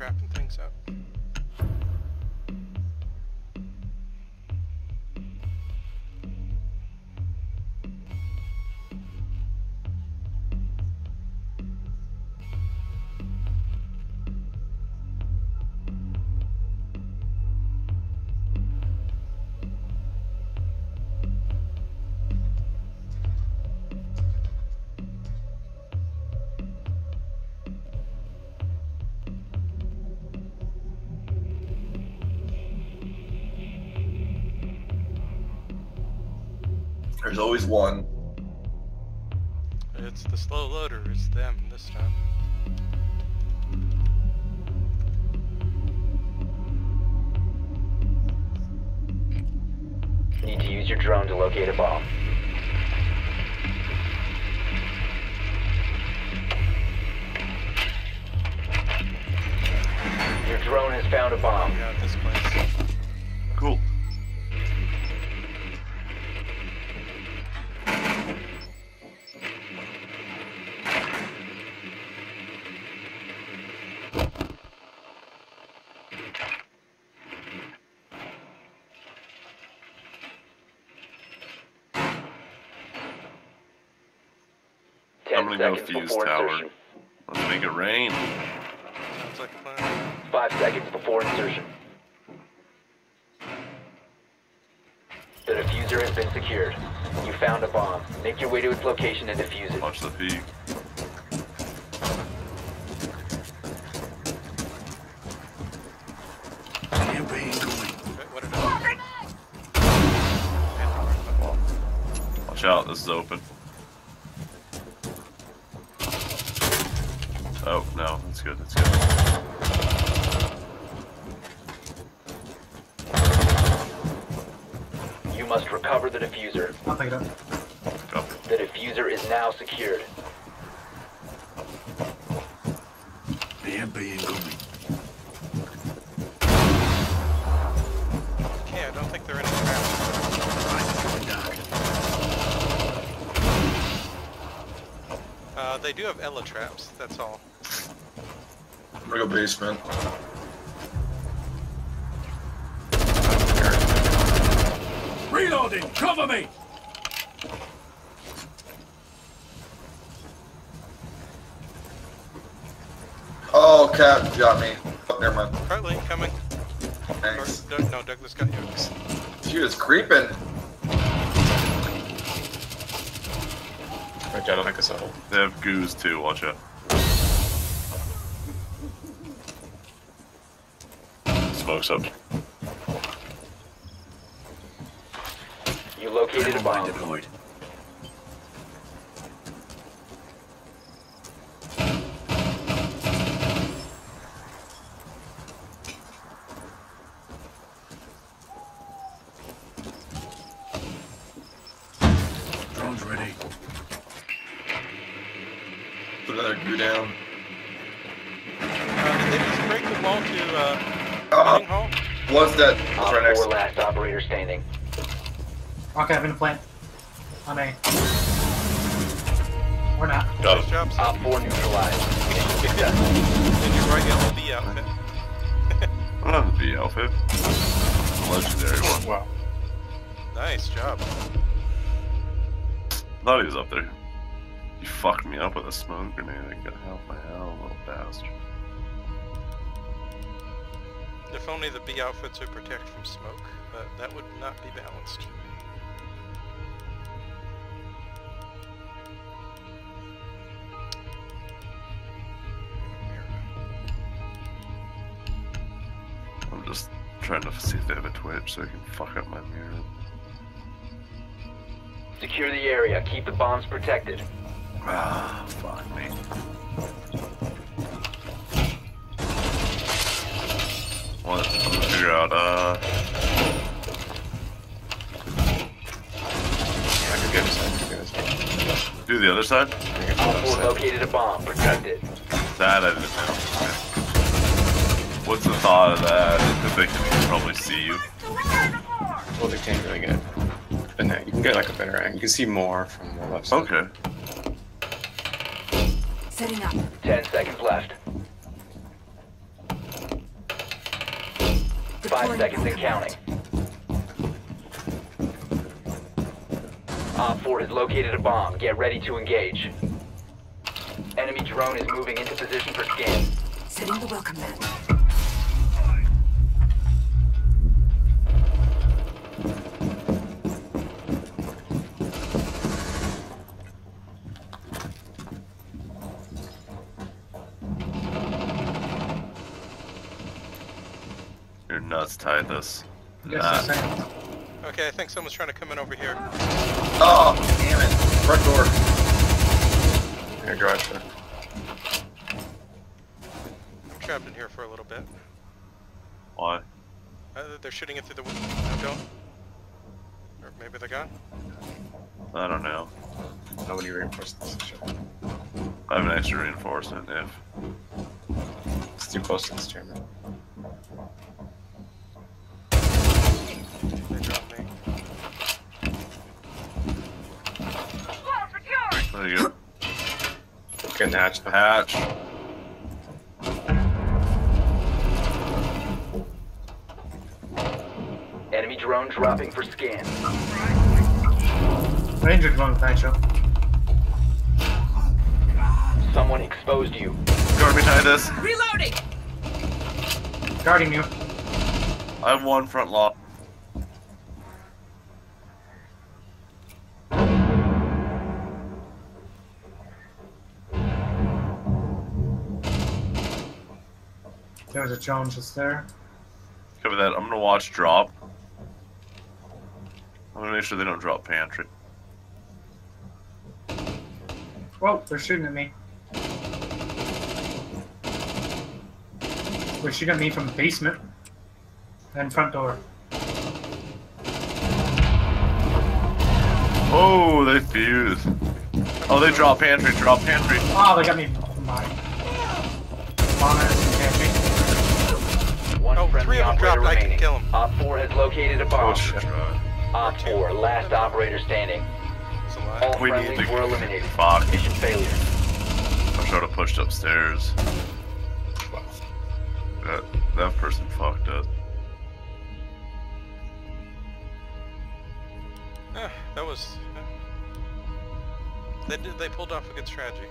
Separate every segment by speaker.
Speaker 1: trapping things up.
Speaker 2: There's always one.
Speaker 1: It's the slow loader. It's them this time.
Speaker 3: Need to use your drone to locate a bomb. Your drone has found a bomb.
Speaker 1: Yeah, this place.
Speaker 3: Ten
Speaker 4: I'm gonna go
Speaker 3: seconds
Speaker 4: fuse
Speaker 3: before
Speaker 4: tower.
Speaker 3: insertion.
Speaker 4: Let's make it rain.
Speaker 1: Sounds like a plan.
Speaker 3: Five seconds before insertion. The diffuser has been secured. You found a bomb. Make your way to its location and defuse it.
Speaker 4: Watch the peak.
Speaker 1: Wait, what did
Speaker 4: Watch out, this is open. Oh, no, that's good, that's good.
Speaker 3: You must recover the diffuser.
Speaker 5: I'll pick it up.
Speaker 4: Go.
Speaker 3: The diffuser is now secured.
Speaker 6: BMP incoming.
Speaker 1: Okay, I don't think they're in a trap.
Speaker 6: Coming.
Speaker 1: Uh, they do have Ela traps, that's all.
Speaker 2: I'm gonna go basement.
Speaker 6: Reloading! Cover me!
Speaker 2: Oh, cat got me. Oh, never mind.
Speaker 1: Hartley, coming.
Speaker 2: Thanks.
Speaker 1: Doug, no, Douglas got you.
Speaker 2: She was creeping.
Speaker 7: Right, I don't think it's a hole.
Speaker 4: They have goose too, watch out. Up.
Speaker 3: You located a bomb.
Speaker 6: deployed. Drone's ready.
Speaker 2: Put another goo down.
Speaker 1: Uh, did they just break the wall to, uh,
Speaker 2: Oh,
Speaker 1: meeting hall?
Speaker 2: One's dead. It's right next.
Speaker 3: four last operator standing.
Speaker 5: Okay, I'm in the plant. On A. Or not.
Speaker 7: Got
Speaker 1: Nice job, sir.
Speaker 3: Op four neutralized. Mission success.
Speaker 1: Did you write LB outfit?
Speaker 4: I don't have the B outfit. Legendary one.
Speaker 7: Wow.
Speaker 1: Nice job.
Speaker 4: Thought he was up there. You fucked me up with a smoke grenade. I got help my hell, little bastard.
Speaker 1: If only the B outfits would protect from smoke, but that would not be balanced.
Speaker 4: I'm just trying to see if they have a Twitch so I can fuck up my mirror.
Speaker 3: Secure the area. Keep the bombs protected.
Speaker 4: Ah, fuck me. What? I'm gonna figure out, uh...
Speaker 7: I could get inside. I could get inside.
Speaker 4: Do the other side?
Speaker 7: I
Speaker 3: Op four located a bomb. Protect it.
Speaker 4: That I didn't know. Okay. What's the thought of that? The victim can probably see you.
Speaker 7: Well, they can't really get. But no, you can get like a better angle. You can see more from the left side.
Speaker 4: Okay.
Speaker 8: Setting up.
Speaker 3: Ten seconds left. Five seconds and counting. Op 4 has located a bomb. Get ready to engage. Enemy drone is moving into position for scan.
Speaker 8: Setting the welcome mat.
Speaker 4: You're nuts, Titus.
Speaker 5: Yes,
Speaker 4: Nah.
Speaker 5: the same.
Speaker 1: Okay, I think someone's trying to come in over here.
Speaker 2: Oh, damn it. Front door.
Speaker 7: Here, garage door.
Speaker 1: I'm trapped in here for a little bit.
Speaker 4: Why?
Speaker 1: Uh, they're shooting it through the window. No, don't. Or maybe they're gone.
Speaker 4: I don't know.
Speaker 7: Nobody reinforced this shit.
Speaker 4: I have an extra reinforcement if.
Speaker 7: It's too close to this chairman.
Speaker 1: They dropped me.
Speaker 4: There you go.
Speaker 7: Getting hatched.
Speaker 4: Hatch.
Speaker 3: Enemy drone dropping for scan.
Speaker 5: Ranger drone, Nitro.
Speaker 3: Someone exposed you.
Speaker 4: Guard me, Titus.
Speaker 8: Reloading!
Speaker 5: Guarding you.
Speaker 4: I have one front lock.
Speaker 5: A drone just there.
Speaker 4: Cover that. I'm gonna watch drop. I'm gonna make sure they don't drop pantry.
Speaker 5: Whoa, they're shooting at me. They're shooting at me from the basement. And front door.
Speaker 4: Oh, they fused. Oh, they drop pantry. Drop pantry.
Speaker 5: Oh, they got me combined. Bombers and pantry.
Speaker 3: One
Speaker 1: Oh,
Speaker 3: friendly
Speaker 1: three of them
Speaker 3: operator
Speaker 1: dropped. I can
Speaker 3: remaining.
Speaker 1: kill 'em.
Speaker 3: Op 4 has located a bomb.
Speaker 4: Oh.
Speaker 3: Op 4, last operator standing.
Speaker 1: It's a
Speaker 3: All
Speaker 1: lie.
Speaker 4: We need
Speaker 3: friendlies
Speaker 4: to-
Speaker 3: were eliminated.
Speaker 4: Fuck.
Speaker 3: Mission failure.
Speaker 4: I should have pushed upstairs. That that person fucked up.
Speaker 1: Eh, that was. eh. They did. They pulled off a good strategy.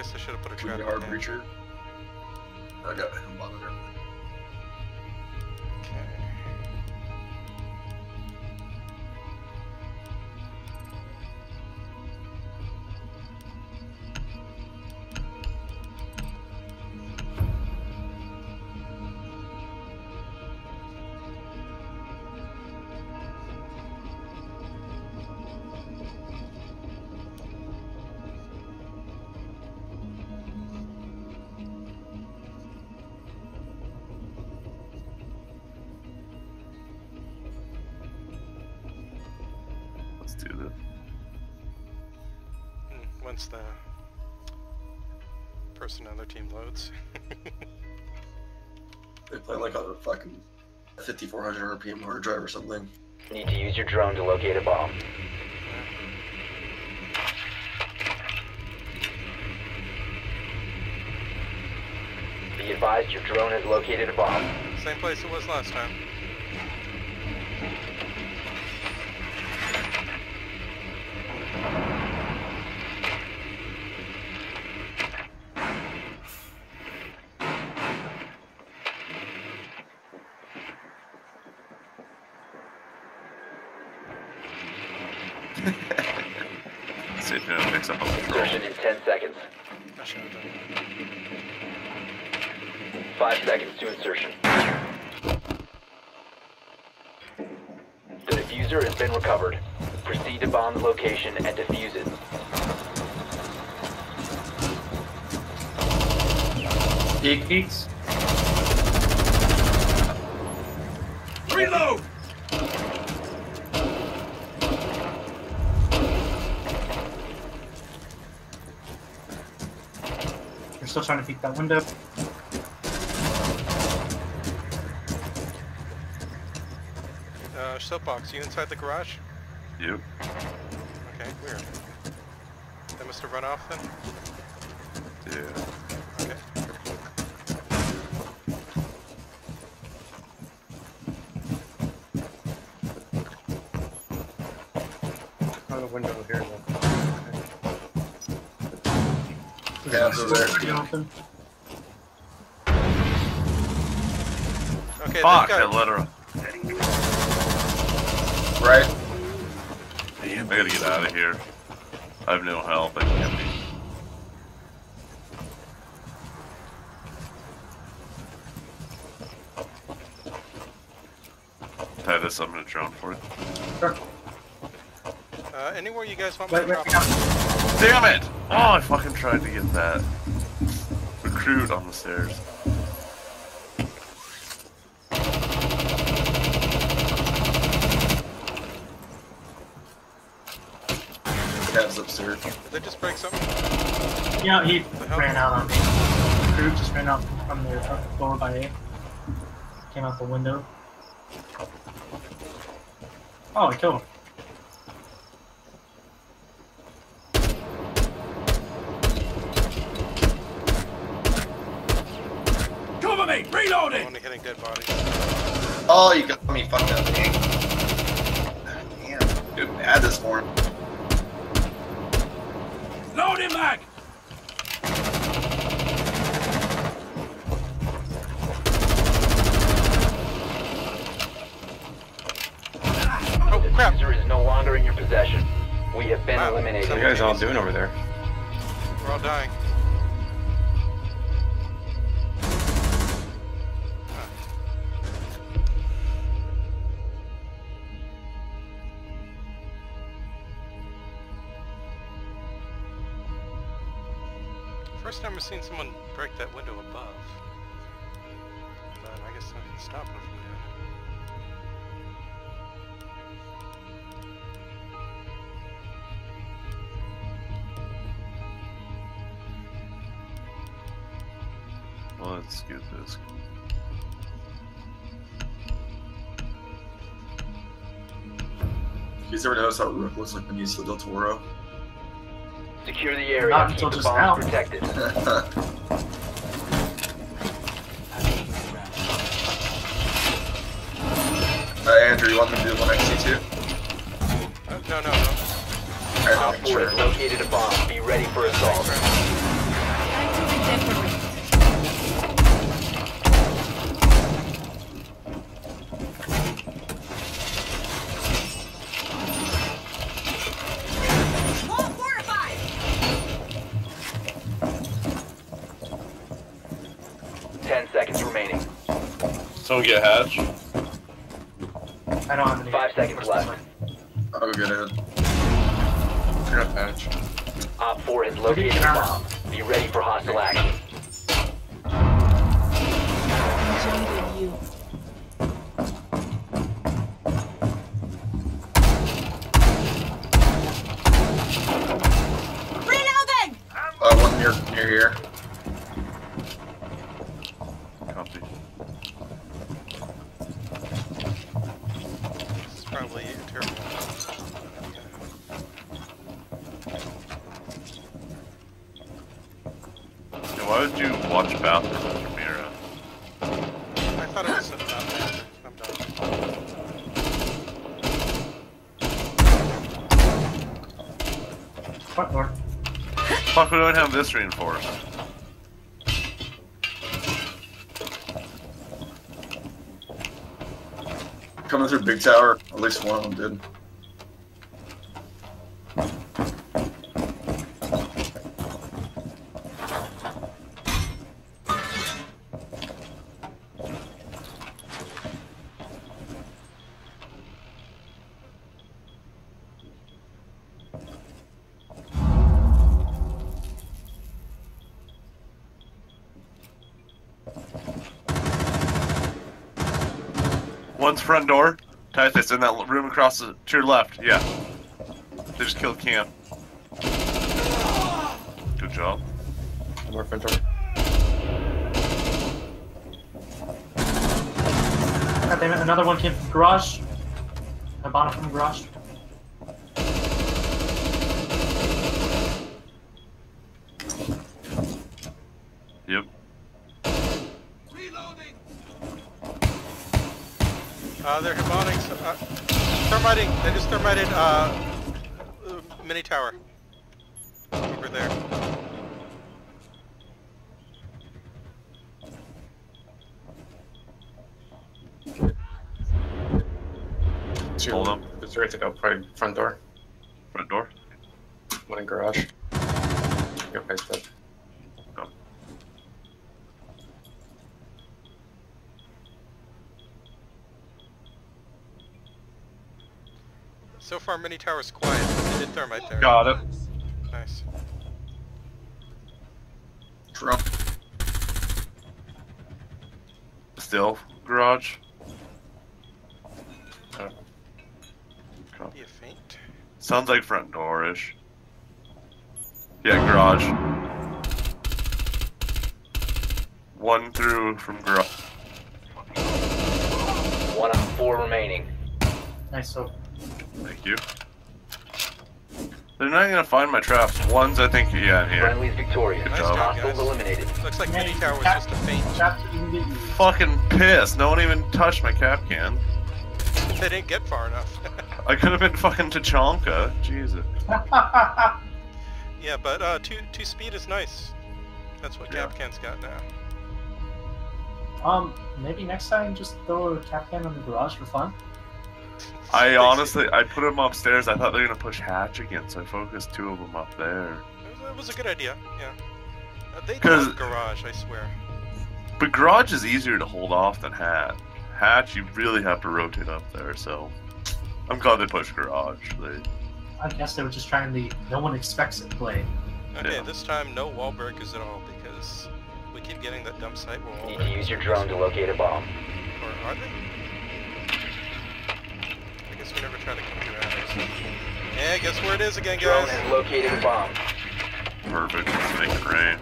Speaker 1: Guess I should have put a in
Speaker 2: hard breacher. I got him monitor.
Speaker 4: Let's do this.
Speaker 1: Hmm, Once the person on their team loads.
Speaker 2: They play like on a fucking 5400 RPM hard drive or something.
Speaker 3: Need to use your drone to locate a bomb. Be advised your drone has located a bomb.
Speaker 1: Same place it was last time.
Speaker 4: See if anyone picks up on the troll.
Speaker 3: Insertion in 10 seconds.
Speaker 1: I should have done that.
Speaker 3: 5 seconds to insertion. The diffuser has been recovered. Proceed to bomb's location and defuse it.
Speaker 2: Peek.
Speaker 5: Still trying to peek that window.
Speaker 1: Uh, soapbox, you inside the garage?
Speaker 4: You?
Speaker 1: Okay, weird. They must have run off then?
Speaker 4: Yeah.
Speaker 2: Yeah, over there.
Speaker 5: Pretty open.
Speaker 1: Okay,
Speaker 4: Fuck,
Speaker 1: they've
Speaker 4: I
Speaker 1: got,
Speaker 4: let her.
Speaker 2: Right?
Speaker 4: I gotta get out of here. I have no help. I can't be. Tie this up in a drone for you.
Speaker 5: Sure.
Speaker 1: uh, anywhere you guys want me to
Speaker 5: wait,
Speaker 1: drop
Speaker 5: yeah.
Speaker 4: Damn it! Oh, I fucking tried to get that. Recruit on the stairs.
Speaker 2: Cav's upstairs.
Speaker 1: Did they just break something?
Speaker 5: Yeah, he ran out on me. Crew just ran out from the front door by A. Came out the window. Oh, I killed him.
Speaker 6: Cover me!
Speaker 1: I'm
Speaker 6: Reloading!
Speaker 1: only hitting dead bodies.
Speaker 2: Oh, you got me fucked up, Hank. Damn. Dude, add this more.
Speaker 6: Loading mag!
Speaker 1: Oh, crap!
Speaker 3: Diffuser is no longer in your possession. We have been
Speaker 1: Wow.
Speaker 3: eliminated.
Speaker 7: What are you guys all doing over there?
Speaker 1: We're all dying. Seen someone break that window above. But I guess I can stop them from doing it.
Speaker 4: Let's get this.
Speaker 2: You guys ever notice how Rook looks like Benicio del Toro?
Speaker 3: Secure the area.
Speaker 5: Not until
Speaker 3: the
Speaker 5: just now.
Speaker 3: protected.
Speaker 2: uh, Andrew, you want me to do one XC2?
Speaker 1: Uh, no, no, no.
Speaker 2: Alright,
Speaker 3: Op
Speaker 2: making
Speaker 3: 4
Speaker 2: sure.
Speaker 3: has located a bomb. Be ready for assault. Ten seconds remaining.
Speaker 7: Someone get a hatch.
Speaker 5: I don't have any.
Speaker 3: Five seconds left.
Speaker 2: I'll go get it.
Speaker 7: Turn up hatch.
Speaker 3: Op 4 has located a bomb. Be ready for hostile action.
Speaker 4: Why would you watch bathrooms from Mira?
Speaker 1: I thought it was about that. I'm done.
Speaker 5: Front door.
Speaker 4: Fuck, we don't have this reinforced.
Speaker 2: Coming through Big Tower. At least one of them did.
Speaker 4: One's front door. Titus in that room across the to your left. Yeah. They just killed Cam. Good job.
Speaker 7: One more front door.
Speaker 5: God damn it, another one came from garage. I bought it from the garage.
Speaker 4: Yep.
Speaker 1: Uh, they're harmonics. Uh, thermiting. They just thermited uh, mini tower. Over there.
Speaker 7: Two.
Speaker 4: Hold on.
Speaker 7: It's right to go. Probably front door.
Speaker 4: Front door.
Speaker 7: One in garage. Go past that.
Speaker 1: So far, mini tower's quiet. They did thermite there.
Speaker 4: Got it.
Speaker 1: Nice.
Speaker 2: Drone.
Speaker 4: Still garage.
Speaker 7: Uh, oh,
Speaker 4: Okay.
Speaker 1: Be a faint.
Speaker 4: Sounds like front door-ish. Yeah, garage. One through from garage.
Speaker 3: One on four remaining.
Speaker 5: Nice. So
Speaker 4: Thank you. They're not gonna find my traps. One's, I think, yeah, in here.
Speaker 3: Friendly's victorious.
Speaker 4: Good
Speaker 1: Nice
Speaker 4: job.
Speaker 1: job, guys.
Speaker 3: eliminated.
Speaker 1: Looks like
Speaker 5: Yeah,
Speaker 1: mini
Speaker 5: you
Speaker 1: tower was just a feint.
Speaker 5: Chaps even get you.
Speaker 4: Fucking pissed. No one even touched my Kapkan.
Speaker 1: They didn't get far enough.
Speaker 4: I could have been fucking Tachanka. Jesus.
Speaker 1: yeah, but uh, two two speed is nice. That's what
Speaker 4: Yeah.
Speaker 1: Kapkan's got now.
Speaker 5: um, maybe next time just throw a Kapkan in the garage for fun.
Speaker 4: I honestly, I put them upstairs. I thought they were gonna push hatch again, so I focused two of them up there.
Speaker 1: It was, a good idea. Yeah. Uh, they
Speaker 4: 'Cause-
Speaker 1: love garage, I swear.
Speaker 4: But garage is easier to hold off than hatch. Hatch, you really have to rotate up there. So I'm glad they pushed garage. They,
Speaker 5: I guess they were just trying the no one expects it play.
Speaker 1: Okay,
Speaker 4: Yeah.
Speaker 1: this time no wall breakers at all because we keep getting that dump site where wall
Speaker 3: Need to use your drone to locate a bomb.
Speaker 1: Or are they? Try to come through attics. Yeah, guess where it is again,
Speaker 3: Drone
Speaker 1: guys.
Speaker 3: has located a bomb.
Speaker 4: perfect. Let's make it rain.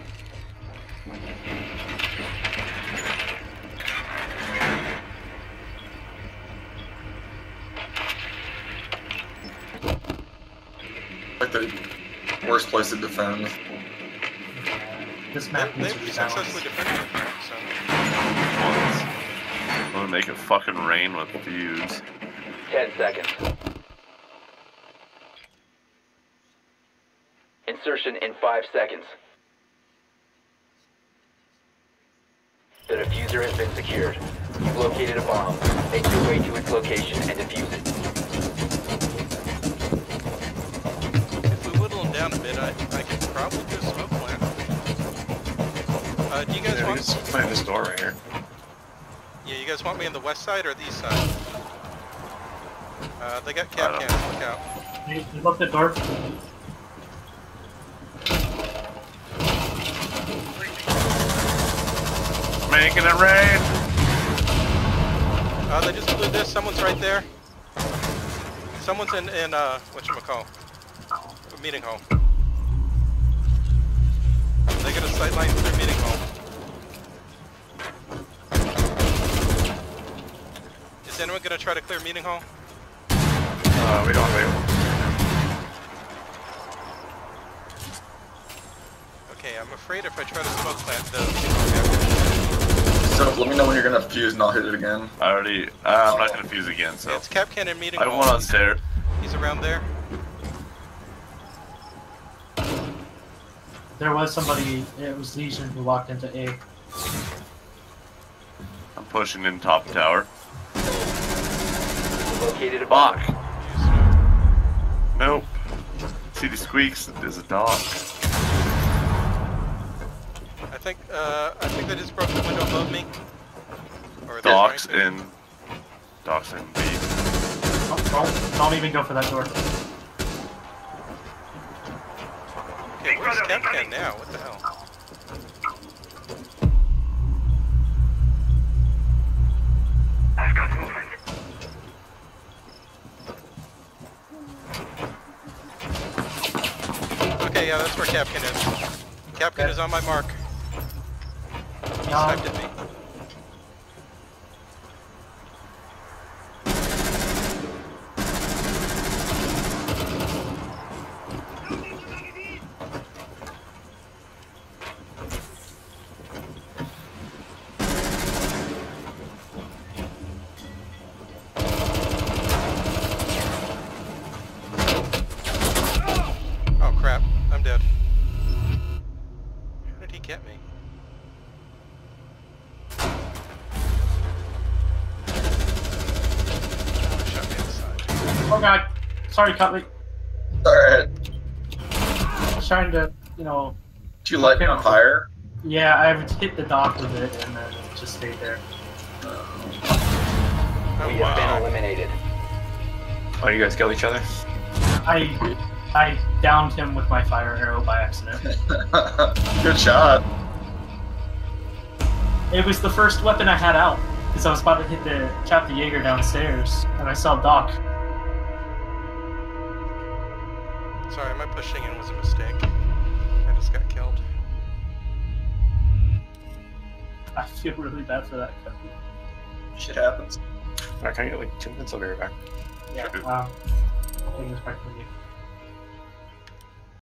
Speaker 2: Like the worst place to defend.
Speaker 5: This map needs to
Speaker 1: they've
Speaker 5: be
Speaker 1: successfully
Speaker 5: balanced.
Speaker 1: defended? So.
Speaker 4: I'm gonna make it fucking rain with Fuze.
Speaker 3: Ten seconds. Insertion in five seconds. The diffuser has been secured. You've located a bomb. Make your way to its location and defuse it.
Speaker 1: If we whittle them down a bit, I, I could probably do a smoke plant. Uh, do you guys
Speaker 7: Yeah,
Speaker 1: want?
Speaker 7: just plant this door right here.
Speaker 1: Yeah, you guys want me on the west side or the east side? Uh, they got cap
Speaker 4: I
Speaker 1: cans. Look out.
Speaker 5: You, you look the door.
Speaker 4: Making it rain.
Speaker 1: Uh, they just blew this. Someone's right there. Someone's in in uh whatchamacall? A meeting hall. They got a sight line to their meeting hall. Is anyone gonna try to clear meeting hall?
Speaker 7: Uh, we don't wait.
Speaker 1: Okay, I'm afraid if I try to smoke plant, the meeting hall gets-
Speaker 2: So let me know when you're gonna fuse and I'll hit it again.
Speaker 4: I already. Uh, I'm not gonna fuse again. So
Speaker 1: It's Cap Cannon meeting
Speaker 4: I have
Speaker 1: hall.
Speaker 4: one on stair.
Speaker 1: He's around there.
Speaker 5: There was somebody. It was Legion who walked into A.
Speaker 4: I'm pushing in top tower.
Speaker 3: Located a bomb.
Speaker 4: Fuck. Nope. See the squeaks. There's a dog.
Speaker 1: I think uh I think they just broke the window above me. Or they're Doc's
Speaker 4: in. Doc's in B.
Speaker 5: Don't, don't, don't even go for that door.
Speaker 1: Okay, where's Cap Can now? What the hell? Okay, yeah, that's where Kapkan is. Kapkan
Speaker 5: Okay.
Speaker 1: is on my mark. He sniped at me.
Speaker 5: Sorry, Cutlet.
Speaker 2: Alright.
Speaker 5: I was trying to, you know,
Speaker 2: Did you light me on fire?
Speaker 5: yeah, I hit the Doc with it and then it just stayed there.
Speaker 1: Oh,
Speaker 3: We have been eliminated.
Speaker 7: Oh, you guys killed each other?
Speaker 5: I I downed him with my fire arrow by accident.
Speaker 2: Good shot.
Speaker 5: It was the first weapon I had out because I was about to hit the chop the Jaeger downstairs and I saw Doc. feel really bad for that.
Speaker 2: Shit happens.
Speaker 7: Alright, can I get like two minutes? I'll be right back.
Speaker 5: Yeah.
Speaker 4: Sure.
Speaker 5: Um, taking this back from you.